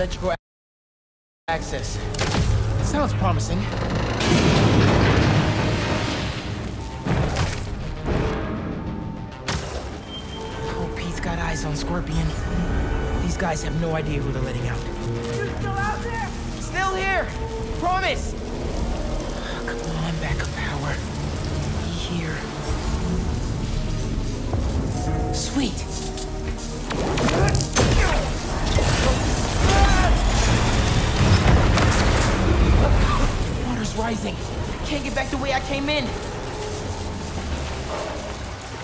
electrical access. Sounds promising. Hope Pete's got eyes on Scorpion. These guys have no idea who they're letting out. You still out there? Still here! Promise! Come on, backup power. Be here. Sweet! Rising. Can't get back the way I came in.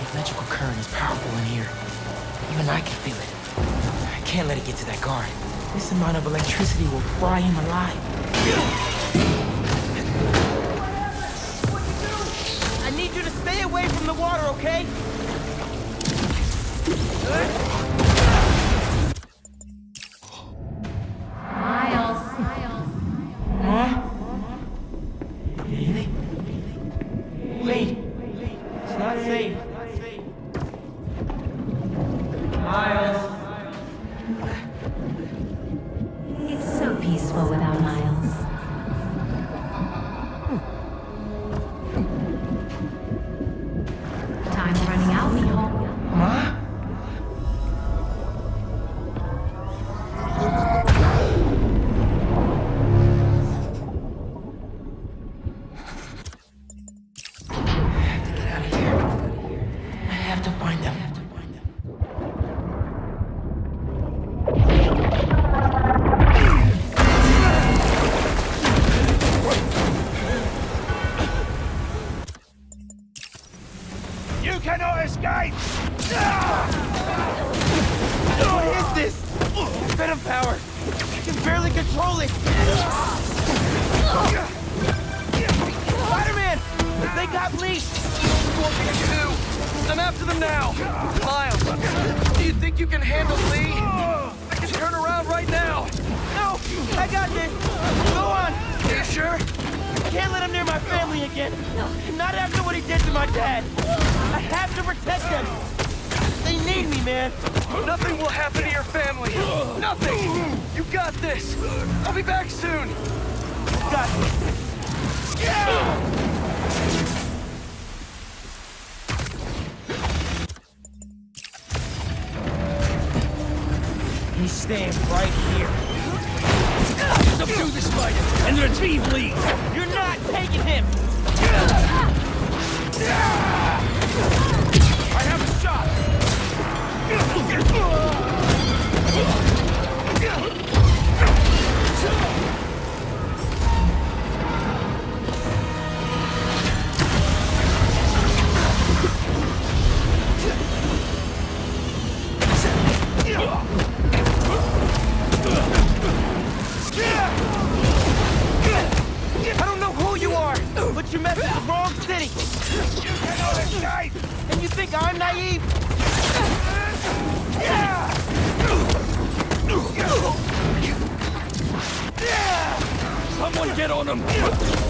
The electrical current is powerful in here. Even I can feel it. I can't let it get to that guard. This amount of electricity will fry him alive. I need you to stay away from the water, okay? Miles. He's staying right here. Subdue the spider and retrieve Li! You're not taking him! I have a shot! But you met in the wrong city. You cannot escape! And you think I'm naive? Yeah. Someone get on him!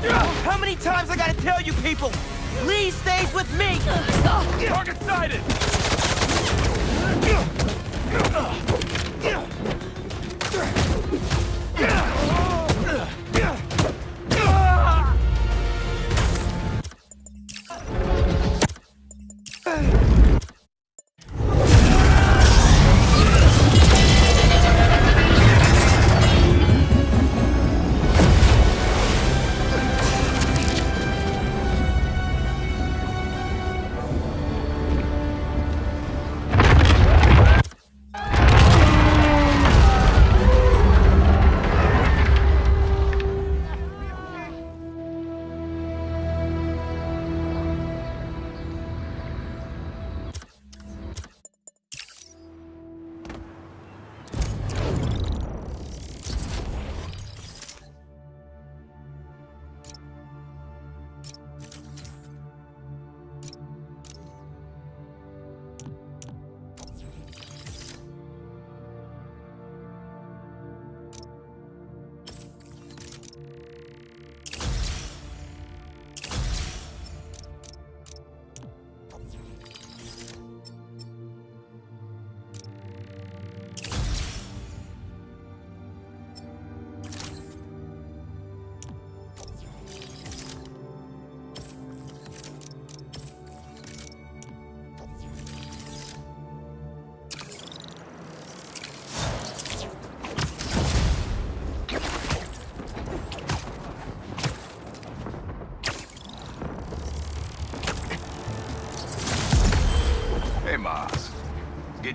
How many times I gotta tell you people? Li stays with me! Target sighted.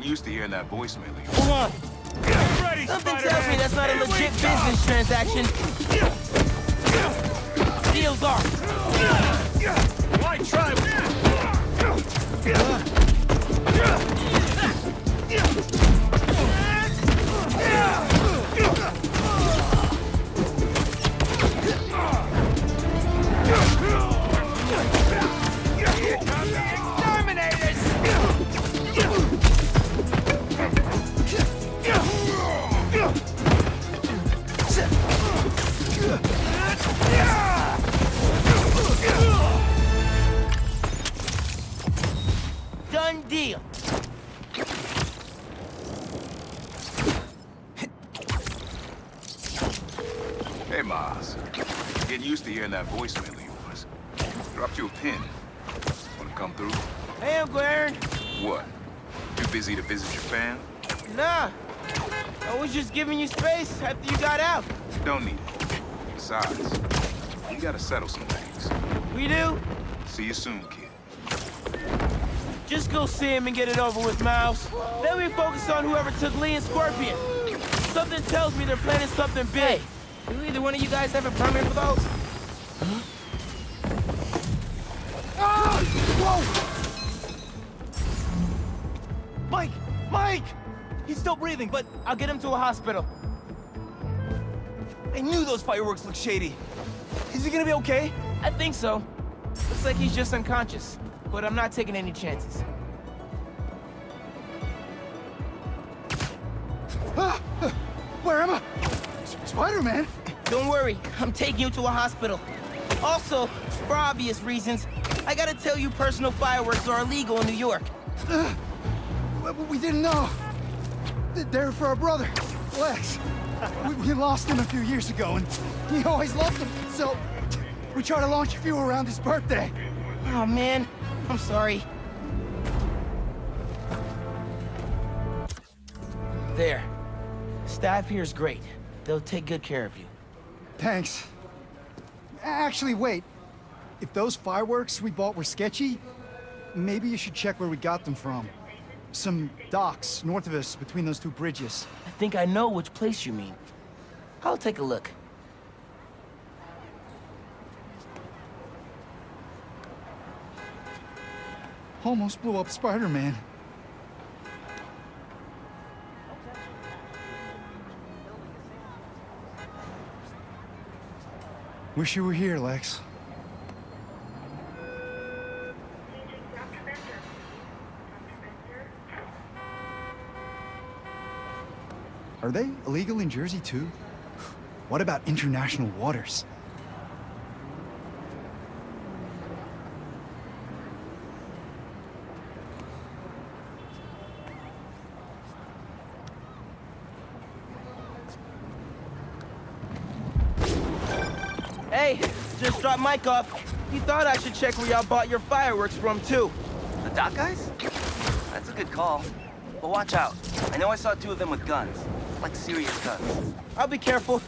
Getting used to hearing that voicemail. of yours. Hold on. Get ready, Something tells me that's not a Here we legit go. business transaction. Deals are. Why try? Busy to visit your fam? Nah. I was just giving you space after you got out. Don't need it. Besides, we gotta settle some things. We do? See you soon, kid. Just go see him and get it over with, Miles. Then we focus on whoever took Li and Scorpion. Something tells me they're planning something big. Hey, do either one of you guys have a permit for those? Mike! Mike! He's still breathing, but I'll get him to a hospital. I knew those fireworks looked shady. Is he gonna be okay? I think so. Looks like he's just unconscious, but I'm not taking any chances. Ah, where am I? Spider-Man? Don't worry, I'm taking you to a hospital. Also, for obvious reasons, I gotta tell you personal fireworks are illegal in New York. Ah. We, we didn't know. They're for our brother, Lex. We, we lost him a few years ago, and he always loved them. So we try to launch a few around his birthday. Oh man, I'm sorry. There. Staff here is great. They'll take good care of you. Thanks. Actually, wait. If those fireworks we bought were sketchy, maybe you should check where we got them from some docks north of us between those two bridges. I think I know which place you mean. I'll take a look. Almost blew up Spider-Man. Wish you were here, Lex. Are they illegal in Jersey too? What about international waters? Hey, just dropped Mike off. He thought I should check where y'all bought your fireworks from, too. The dock guys? That's a good call. But watch out. I know I saw two of them with guns. Like serious guns. I'll be careful.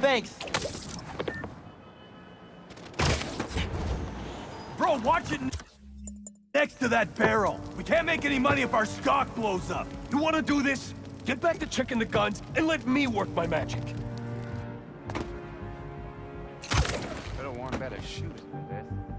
Thanks. Bro, watch it next to that barrel. We can't make any money if our stock blows up. You wanna do this? Get back to checking the guns and let me work my magic. Better one better shoot than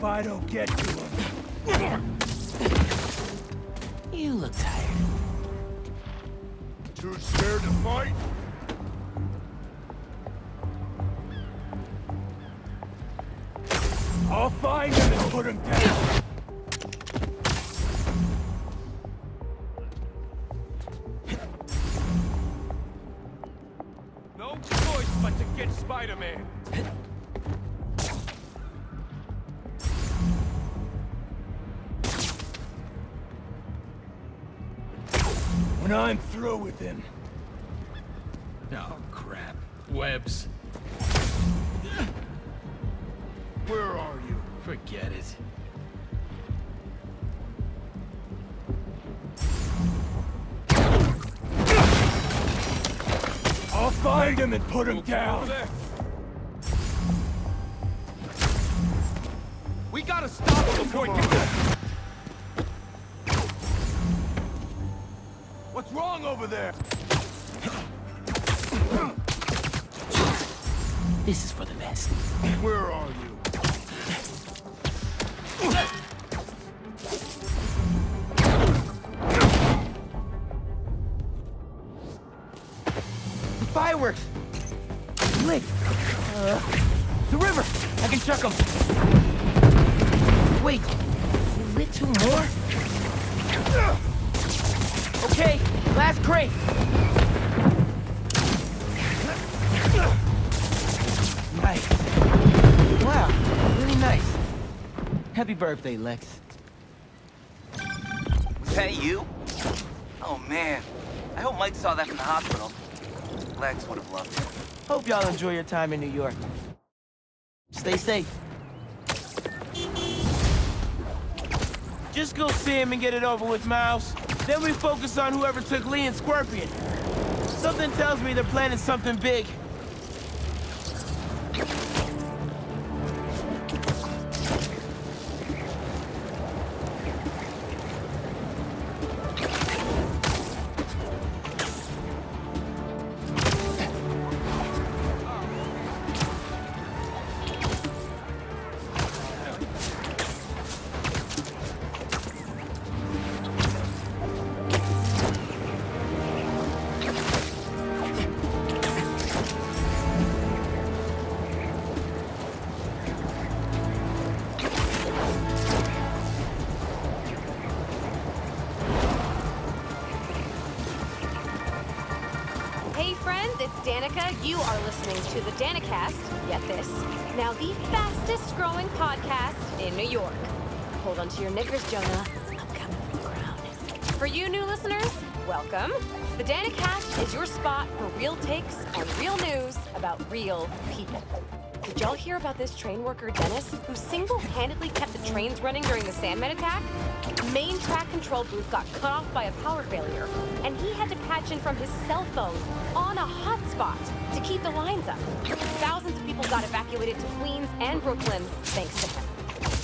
hope I don't get to him. You look tired. Too scared to fight? I'll find him and put him down. No choice but to get Spider-Man. When I'm through with him. Oh, crap. Webs. Where are you? Forget it. I'll find him and put him down. We gotta stop him before he gets over there? This is for the best. Where are you? Birthday, Lex. Was that you? Oh man. I hope Mike saw that from the hospital. Lex would have loved it. Hope y'all enjoy your time in New York. Stay safe. Just go see him and get it over with, Miles. Then we focus on whoever took Li and Scorpion. Something tells me they're planning something big. Your knickers, Jonah. I'm coming for the crown. For you new listeners, welcome. The Danicast is your spot for real takes on real news about real people. Did y'all hear about this train worker, Dennis, who single-handedly kept the trains running during the Sandman attack? Main track control booth got cut off by a power failure, and he had to patch in from his cell phone on a hotspot to keep the lines up. Thousands of people got evacuated to Queens and Brooklyn thanks to him.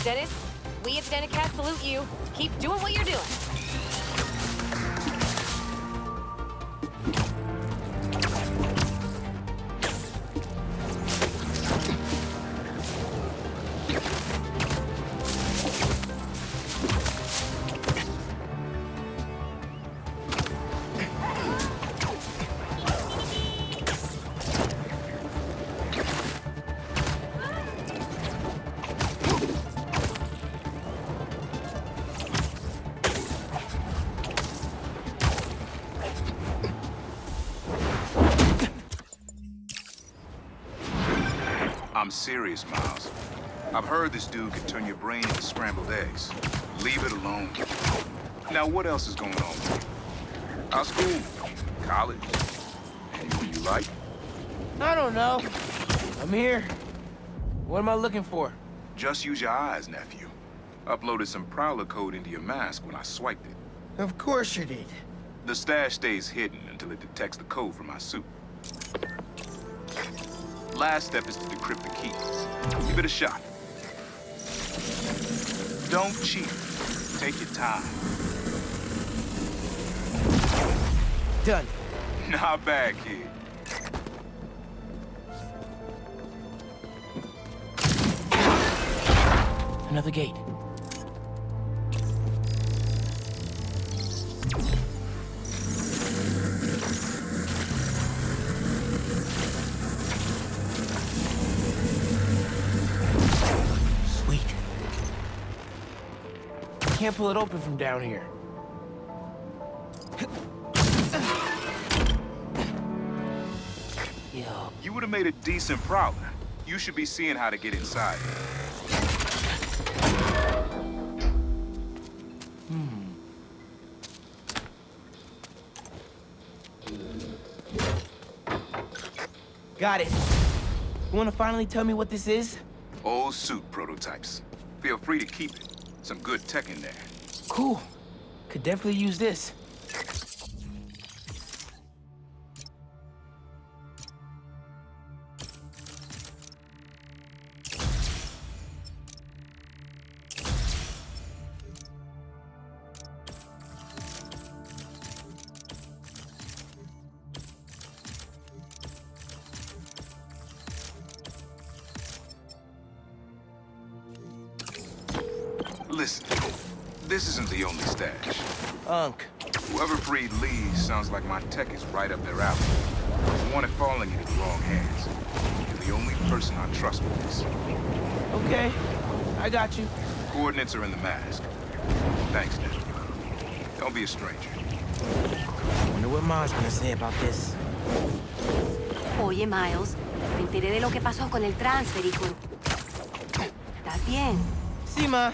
Dennis, we at Danicast salute you. Keep doing what you're doing. Serious, Miles. I've heard this dude can turn your brain into scrambled eggs. Leave it alone. Now, what else is going on? How's school? College? Anyone you like? I don't know. I'm here. What am I looking for? Just use your eyes, nephew. Uploaded some Prowler code into your mask when I swiped it. Of course you did. The stash stays hidden until it detects the code from my suit. Last step is to decrypt the keys. Give it a shot. Don't cheat. Take your time. Done. Not bad, kid. Another gate. Can't pull it open from down here. Yo. You would have made a decent Prowler. You should be seeing how to get inside. Hmm. Got it. You wanna finally tell me what this is? Old suit prototypes. Feel free to keep it. Some good tech in there. Cool. Could definitely use this. Listen, this isn't the only stash. Unk. Whoever freed Li sounds like my tech is right up their alley. I want it falling into the wrong hands. You're the only person I trust with this. Okay. I got you. Coordinates are in the mask. Thanks, Nick. Don't be a stranger. I Wonder what Ma's gonna say about this. Oye, Miles, me enteré de lo que pasó con el transfer y con... ¿Estás bien? Sí, ma.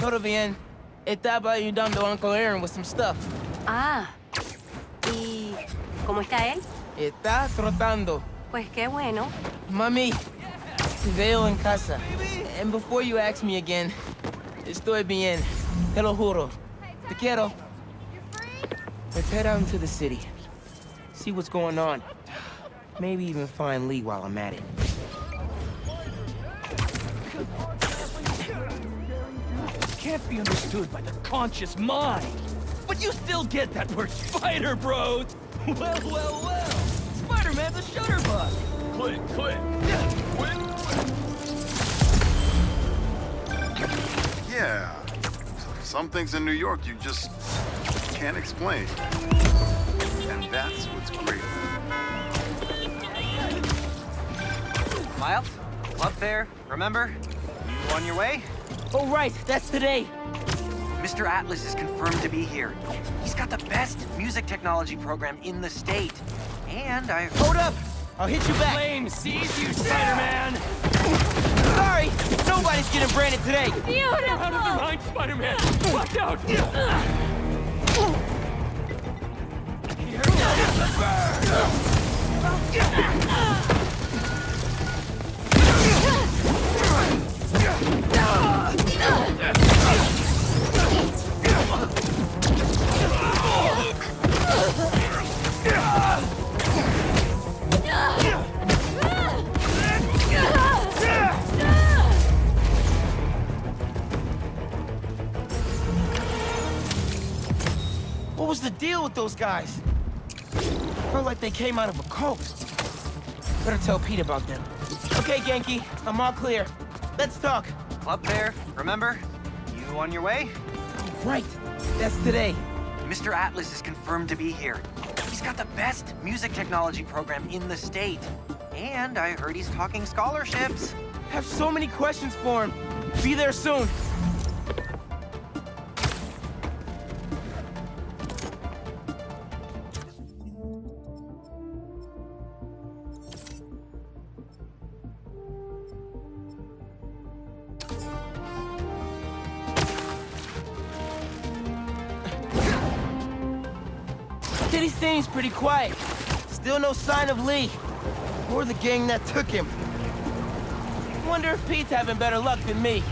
Todo bien. Estaba ayudando a Uncle Aaron with some stuff. Ah. ¿Y cómo está él? Está trotando. Pues qué bueno. Mami, te veo en casa. And before you ask me again, estoy bien. Te lo juro. Te quiero. Let's head out into the city. See what's going on. Maybe even find Li while I'm at it. Be understood by the conscious mind. But you still get that we're spider bros. Well, well, well. Spider-Man's a shutterbug. Click, click. Yeah, click. Yeah. Some things in New York you just can't explain. And that's what's great. Miles, club fair, remember? You on your way? Oh, right. That's today. Mr. Atlas is confirmed to be here. He's got the best music technology program in the state. And I... Hold up. I'll hit you back. Flame sees you, Spider-Man! Sorry, nobody's getting branded today. Beautiful. Out of the Beautiful! line, Spider-Man! Watch out! What was the deal with those guys? I Felt like they came out of a cult. Better tell Pete about them. Okay, Ganke, I'm all clear. Let's talk. Up there, remember? You on your way? Right, that's today. Mr. Atlas is confirmed to be here. He's got the best music technology program in the state. And I heard he's talking scholarships. Have so many questions for him. Be there soon. Pretty quiet. Still no sign of Li. Or the gang that took him. Wonder if Pete's having better luck than me.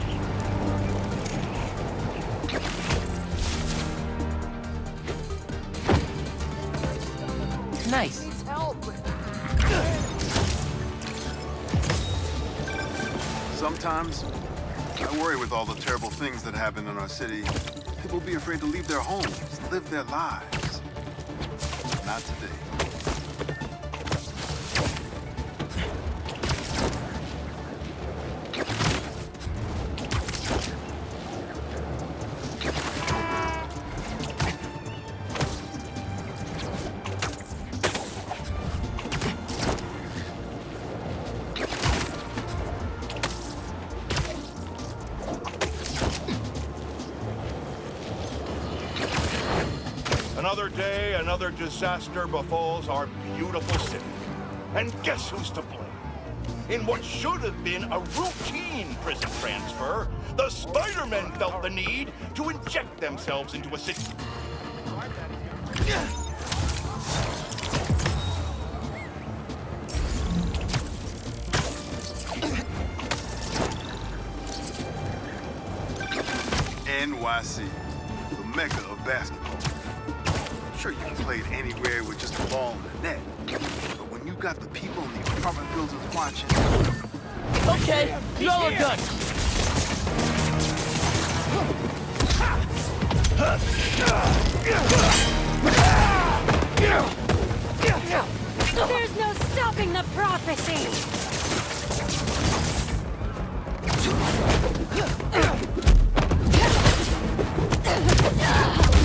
Nice. Sometimes, I worry with all the terrible things that happen in our city. People be afraid to leave their homes, live their lives. Not today. Another disaster befalls our beautiful city. And guess who's to blame? In what should have been a routine prison transfer, the Spider-Men felt the need to inject themselves into a city. NYC, the mecca of basketball. Sure, you can play it anywhere with just a ball and a net. But when you got the people in the apartment buildings watching, Okay, y'all are done. There's no stopping the prophecy! Ah.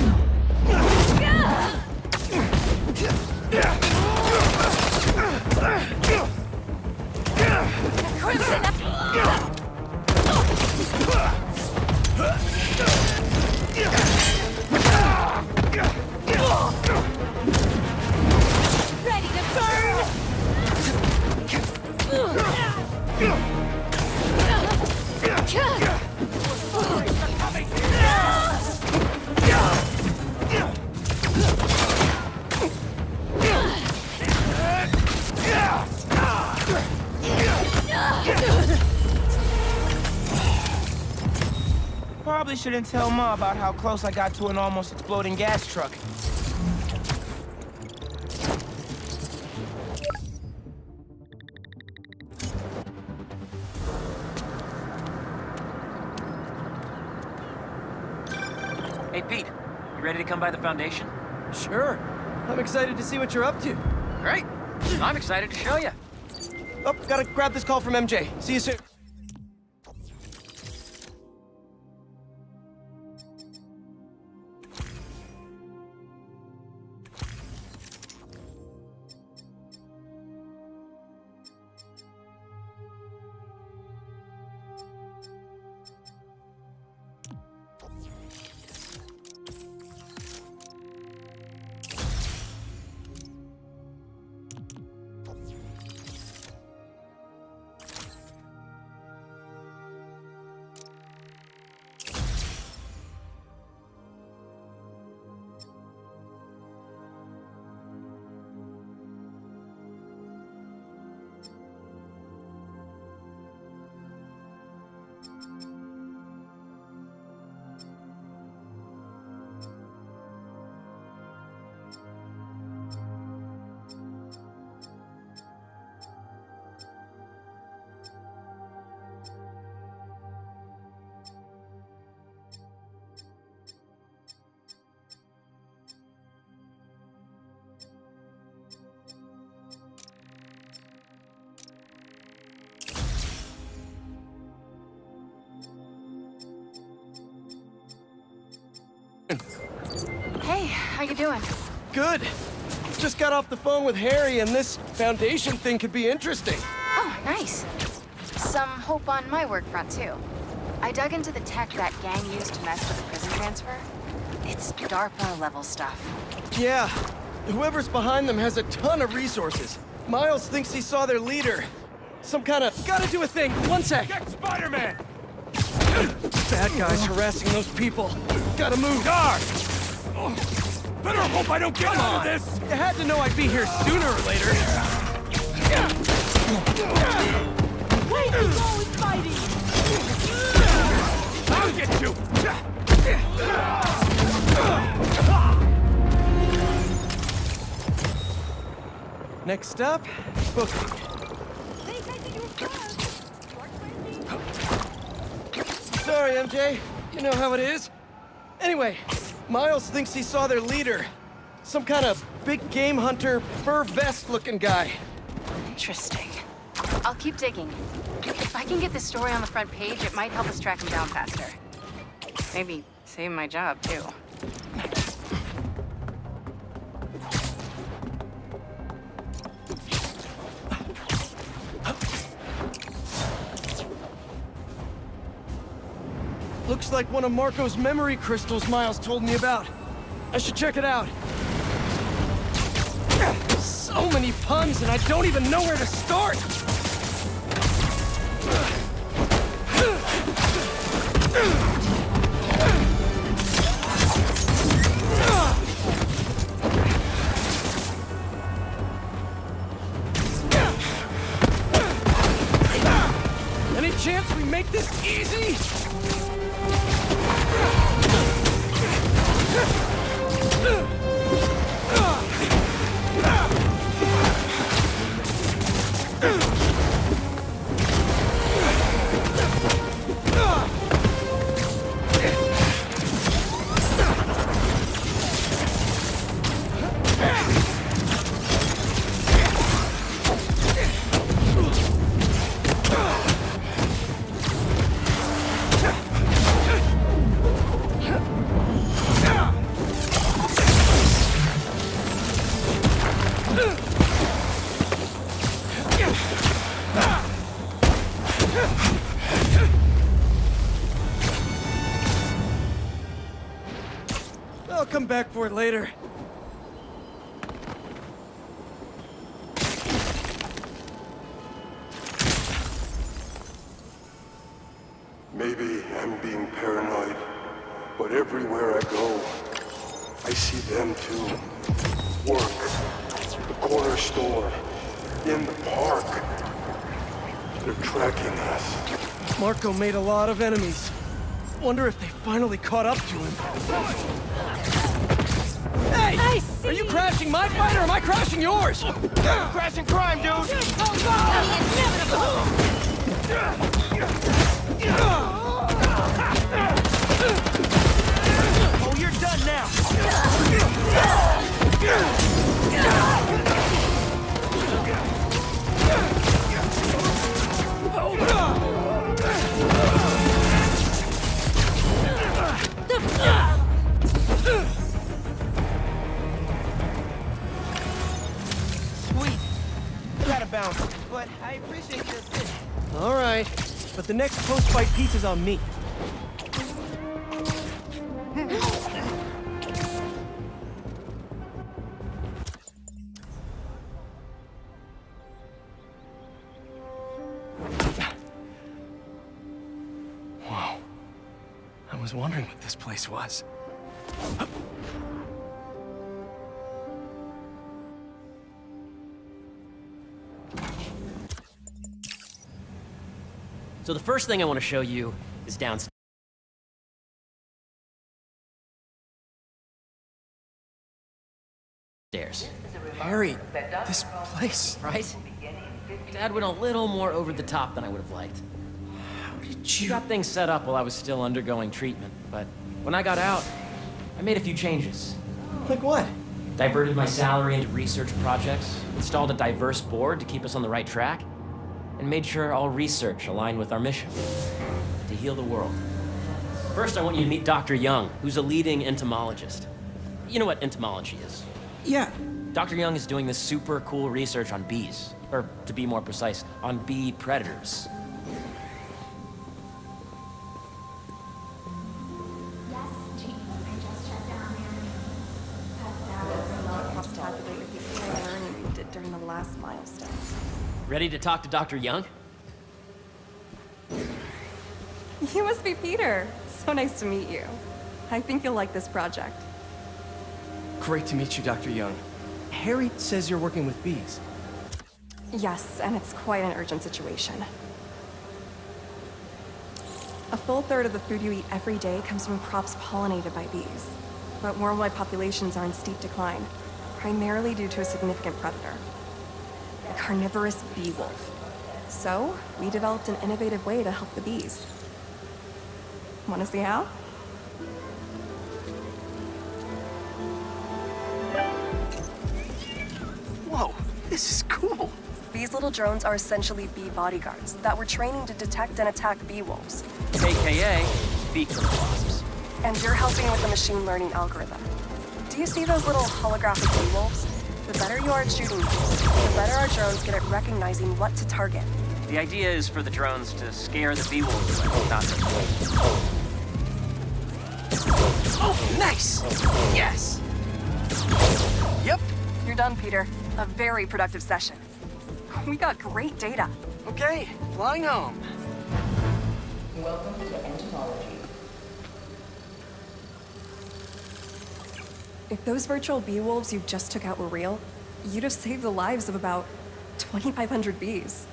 Probably shouldn't tell Ma about how close I got to an almost exploding gas truck. Hey, Pete, you ready to come by the Foundation? Sure. I'm excited to see what you're up to. Great. I'm excited to show you. Oh, gotta grab this call from MJ. See you soon. How you doing? Good. Just got off the phone with Harry, and this Foundation thing could be interesting. Oh, nice. Some hope on my work front, too. I dug into the tech that gang used to mess with the prison transfer. It's DARPA-level stuff. Yeah. Whoever's behind them has a ton of resources. Miles thinks he saw their leader. Some kind of... Gotta do a thing. One sec. Get Spider-Man! Bad guys harassing those people. Gotta move. Guard! Better hope I don't get Come out on. of this! You had to know I'd be here sooner or later. Way to go, Spidey! I'll get you! Next up, booking. Sorry, MJ. You know how it is. Anyway, Miles thinks he saw their leader. Some kind of big game hunter, fur vest looking guy. Interesting. I'll keep digging. If I can get this story on the front page, it might help us track him down faster. Maybe save my job, too. Looks like one of Marko's memory crystals Miles told me about. I should check it out. So many puns, and I don't even know where to start! For it later. Maybe I'm being paranoid, but everywhere I go, I see them too. Work, the corner store, in the park. They're tracking us. Marko made a lot of enemies. Wonder if they finally caught up to him. Are you crashing my fight or am I crashing yours? I'm Crashing crime, dude! Oh, but the next post-fight piece is on me. So the first thing I want to show you is downstairs. Harry, this place. Right? Dad went a little more over the top than I would have liked. How did He you... got things set up while I was still undergoing treatment, but when I got out, I made a few changes. Like what? Diverted my salary into research projects, installed a diverse board to keep us on the right track, and made sure all research aligned with our mission to heal the world. First, I want you to meet Dr. Young, who's a leading entomologist. you know what entomology is? Yeah. Dr. Young is doing this super cool research on bees. Or, to be more precise, on bee predators. Yes, gee. I just checked out on there and passed down over a lot of hospitality with the learning during the last milestone. Ready to talk to Dr. Young? You must be Peter. So nice to meet you. I think you'll like this project. Great to meet you, Dr. Young. Harry says you're working with bees. Yes, and it's quite an urgent situation. A full third of the food you eat every day comes from crops pollinated by bees. But worldwide populations are in steep decline, primarily due to a significant predator. The carnivorous bee wolf. So, we developed an innovative way to help the bees. Want to see how? Whoa, this is cool. These little drones are essentially bee bodyguards that we're training to detect and attack bee wolves. AKA bee wasps. And you're helping with the machine learning algorithm. Do you see those little holographic bee wolves? The better you are at shooting these, the better our drones get at recognizing what to target. The idea is for the drones to scare the bee wolves away, not to... Oh, nice! Yes! Yep. You're done, Peter. A very productive session. We got great data. Okay, flying home. Welcome to entomology. If those virtual bee wolves you just took out were real, you'd have saved the lives of about 2,500 bees.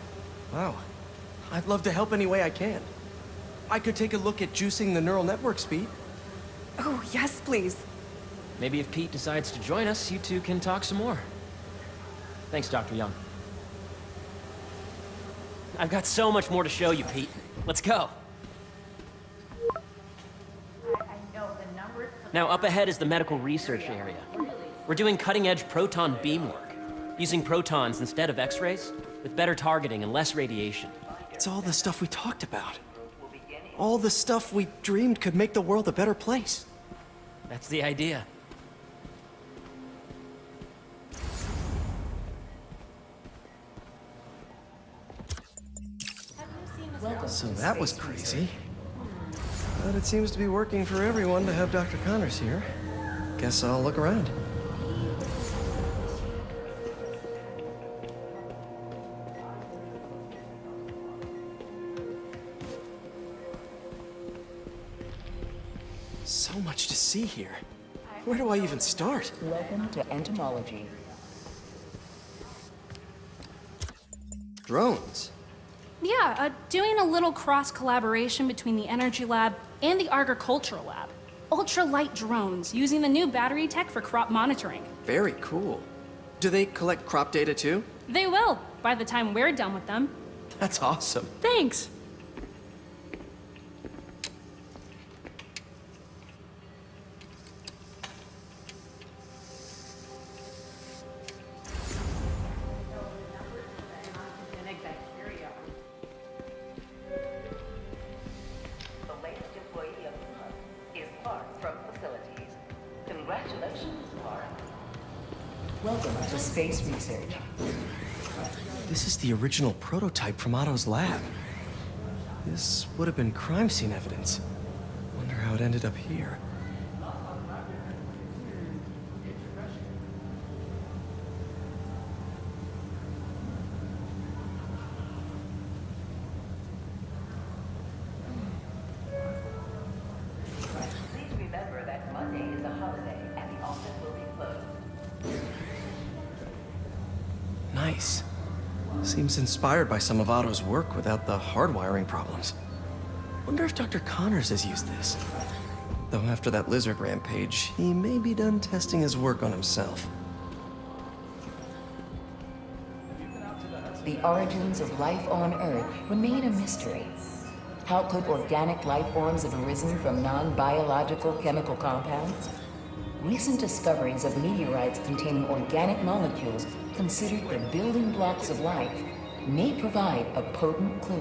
Wow. I'd love to help any way I can. I could take a look at juicing the neural network speed. Oh, yes, please. Maybe if Pete decides to join us, you two can talk some more. Thanks, Dr. Young. I've got so much more to show you, Pete. Let's go. Now, up ahead is the medical research area. We're doing cutting-edge proton beam work, using protons instead of X-rays, with better targeting and less radiation. It's all the stuff we talked about. All the stuff we dreamed could make the world a better place. That's the idea. So that was crazy. But it seems to be working for everyone to have Dr. Connors here. Guess I'll look around. So much to see here. Where do I even start? Welcome to entomology. Drones. Yeah, uh, doing a little cross collaboration between the Energy Lab and the Agricultural Lab. Ultra light drones using the new battery tech for crop monitoring. Very cool. Do they collect crop data too? They will, by the time we're done with them. That's awesome. Thanks. Original prototype from Otto's lab. This would have been crime scene evidence. Wonder how it ended up here. Seems inspired by some of Otto's work without the hardwiring problems. Wonder if Dr. Connors has used this. Though after that lizard rampage, he may be done testing his work on himself. The origins of life on Earth remain a mystery. How could organic life forms have arisen from non-biological chemical compounds? Recent discoveries of meteorites containing organic molecules considered the building blocks of life may provide a potent clue.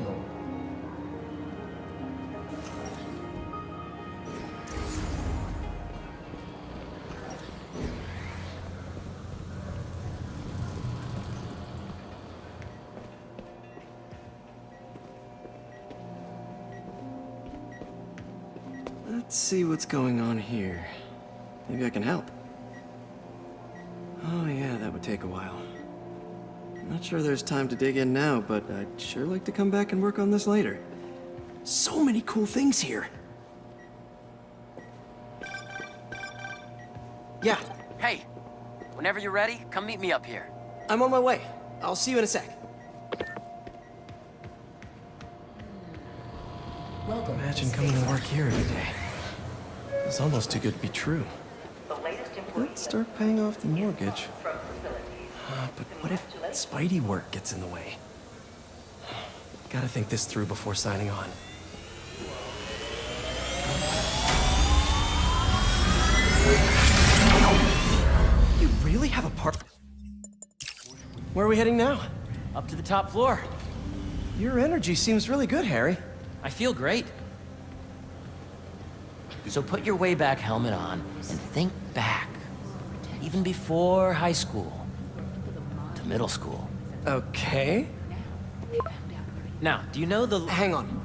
Let's see what's going on here. Maybe I can help. Oh yeah, that would take a while. I'm not sure there's time to dig in now, but I'd sure like to come back and work on this later. So many cool things here. Yeah, Hey, whenever you're ready, come meet me up here. I'm on my way. I'll see you in a sec. Welcome. Imagine coming to work here every day. It's almost too good to be true. Let's start paying off the mortgage. Uh, but what if Spidey work gets in the way? Gotta think this through before signing on. You really have a part? Where are we heading now? Up to the top floor. Your energy seems really good, Harry. I feel great. So put your way back helmet on and think back. Even before high school. To middle school. Okay. Now, do you know the... Hang on.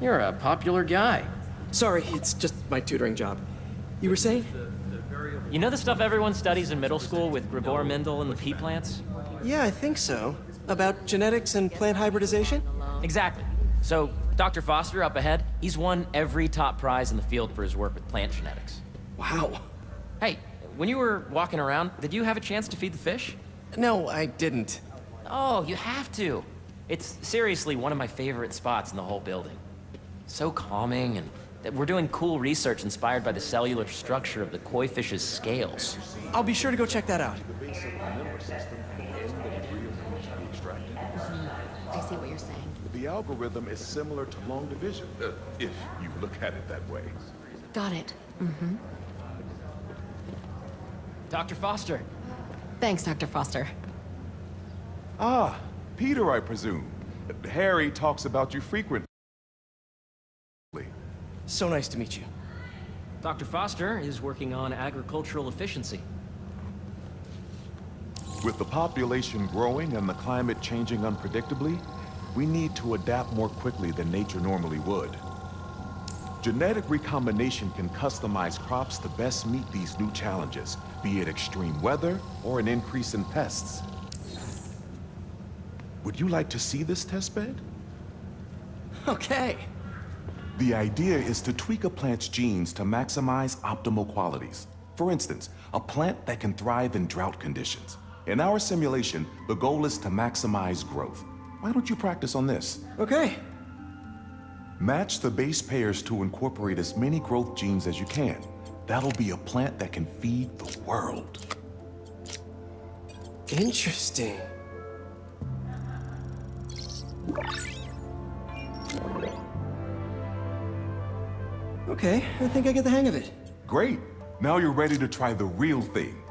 You're a popular guy. Sorry, it's just my tutoring job. You were saying? You know the stuff everyone studies in middle school with Gregor Mendel and the pea plants? Yeah, I think so. About genetics and plant hybridization? Exactly. So, Dr. Foster up ahead, he's won every top prize in the field for his work with plant genetics. Wow. Hey, when you were walking around, did you have a chance to feed the fish? No, I didn't. Oh, you have to. It's seriously one of my favorite spots in the whole building. So calming, and we're doing cool research inspired by the cellular structure of the koi fish's scales. I'll be sure to go check that out. I see what you're saying. The algorithm is similar to long division, uh, if you look at it that way. Got it. Mm-hmm. Dr. Foster. Thanks, Dr. Foster. Ah, Peter, I presume. Harry talks about you frequently. So nice to meet you. Dr. Foster is working on agricultural efficiency. With the population growing and the climate changing unpredictably, we need to adapt more quickly than nature normally would. Genetic recombination can customize crops to best meet these new challenges, be it extreme weather or an increase in pests. Would you like to see this testbed? Okay. The idea is to tweak a plant's genes to maximize optimal qualities. For instance, a plant that can thrive in drought conditions. In our simulation, the goal is to maximize growth. Why don't you practice on this? Okay. Match the base pairs to incorporate as many growth genes as you can. That'll be a plant that can feed the world. Interesting. Okay, I think I get the hang of it. Great. Now you're ready to try the real thing.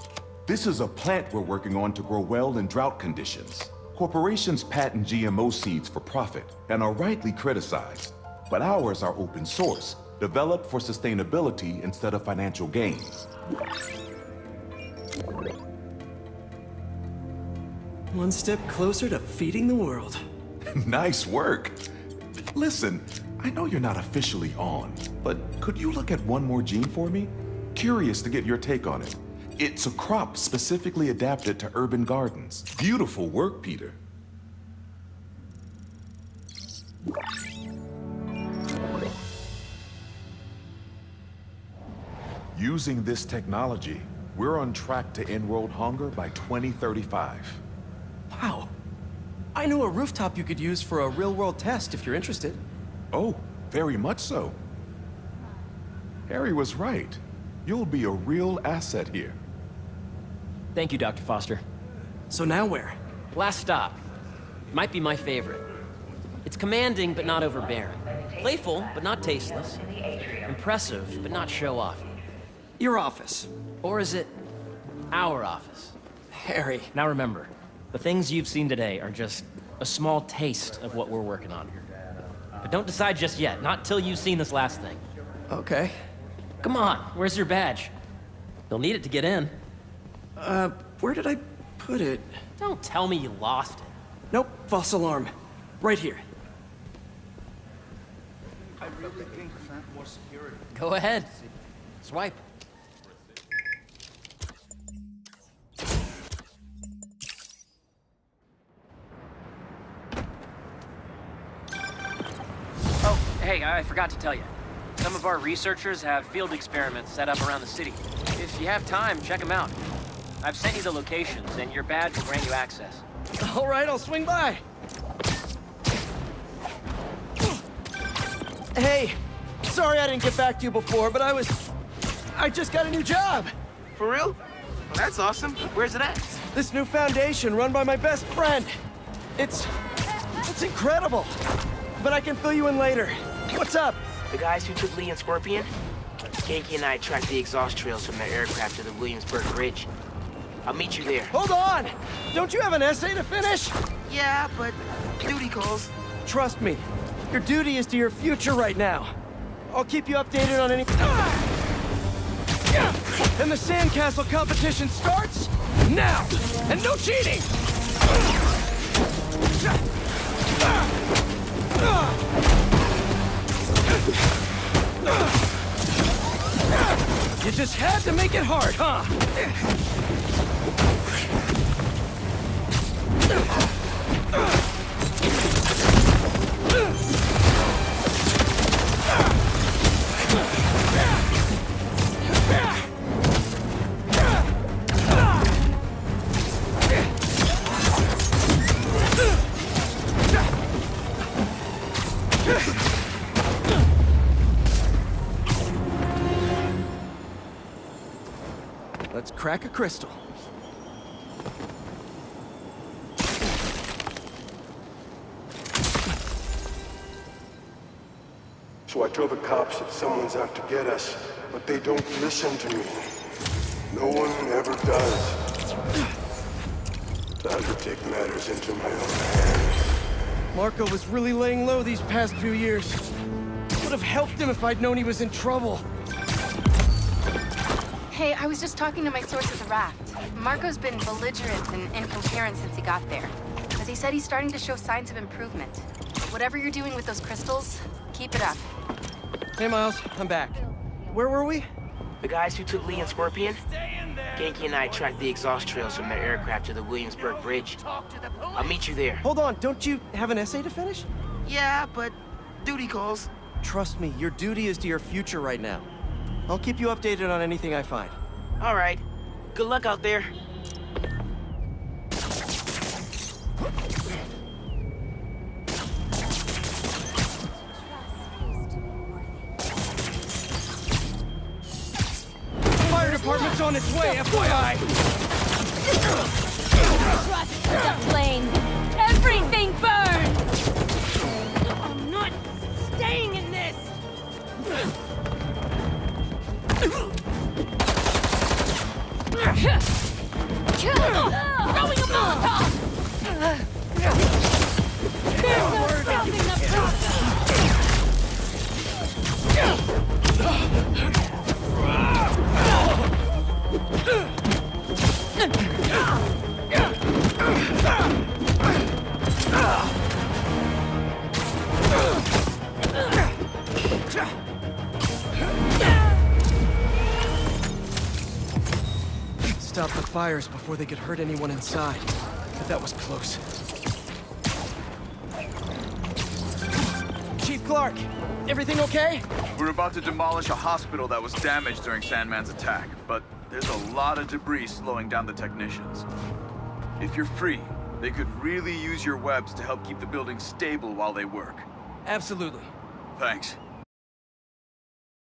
This is a plant we're working on to grow well in drought conditions. Corporations patent GMO seeds for profit and are rightly criticized. But ours are open source, developed for sustainability instead of financial gain. One step closer to feeding the world. nice work. Listen, I know you're not officially on, but could you look at one more gene for me? Curious to get your take on it. It's a crop specifically adapted to urban gardens. Beautiful work, Peter. Using this technology, we're on track to end world hunger by 2035. Wow. I know a rooftop you could use for a real-world test if you're interested. Oh, very much so. Harry was right. You'll be a real asset here. Thank you, Dr. Foster. So now where? Last stop. It Might be my favorite. It's commanding, but not overbearing. Playful, but not tasteless. Impressive, but not show-off. Your office. Or is it our office? Harry. Now remember, the things you've seen today are just a small taste of what we're working on. But don't decide just yet, not till you've seen this last thing. Okay. Come on, where's your badge? You'll need it to get in. Uh, where did I put it? Don't tell me you lost it. Nope, false alarm. Right here. I really think that more security. Go ahead. Swipe. I forgot to tell you. Some of our researchers have field experiments set up around the city. If you have time, check them out. I've sent you the locations, and your badge will grant you access. All right, I'll swing by. Hey, sorry I didn't get back to you before, but I was... I just got a new job. For real? Well, that's awesome. Where's it at? This new foundation run by my best friend. It's... it's incredible. But I can fill you in later. What's up? The guys who took Li and Scorpion? Ganke and I tracked the exhaust trails from their aircraft to the Williamsburg Bridge. I'll meet you there. Hold on! Don't you have an essay to finish? Yeah, but duty calls. Trust me, your duty is to your future right now. I'll keep you updated on any... And the sandcastle competition starts now! And no cheating! You just had to make it hard, huh? Crystal. So I tell the cops that someone's out to get us, but they don't listen to me. No one ever does. Time to take matters into my own hands. Marko was really laying low these past few years. Would have helped him if I'd known he was in trouble. Hey, I was just talking to my source at the raft. Marko's been belligerent and incoherent since he got there. But he said he's starting to show signs of improvement. Whatever you're doing with those crystals, keep it up. Hey, Miles, I'm back. Where were we? The guys who took Li and Scorpion? Ganke and I tracked the exhaust trails from their aircraft to the Williamsburg Bridge. I'll meet you there. Hold on, don't you have an essay to finish? Yeah, but duty calls. Trust me, your duty is to your future right now. I'll keep you updated on anything I find. All right. Good luck out there. Fire department's on its way, FYI! Trust the flame. Throwing a Molotov! There's no stopping the process! Stop the fires before they could hurt anyone inside. But that was close. Chief Clark, everything okay? We're about to demolish a hospital that was damaged during Sandman's attack, but there's a lot of debris slowing down the technicians. If you're free, they could really use your webs to help keep the building stable while they work. Absolutely. Thanks.